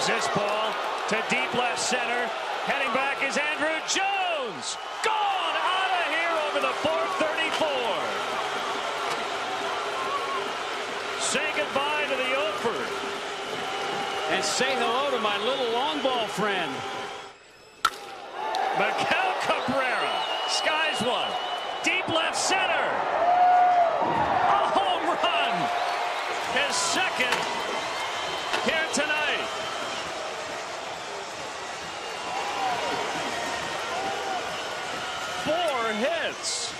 Drives this ball to deep left center. Heading back is Andruw Jones. Gone out of here over the 434. Say goodbye to the Oakford. And say hello to my little long ball friend. Miguel Cabrera skies one. Deep left center. A home run. His second. hits.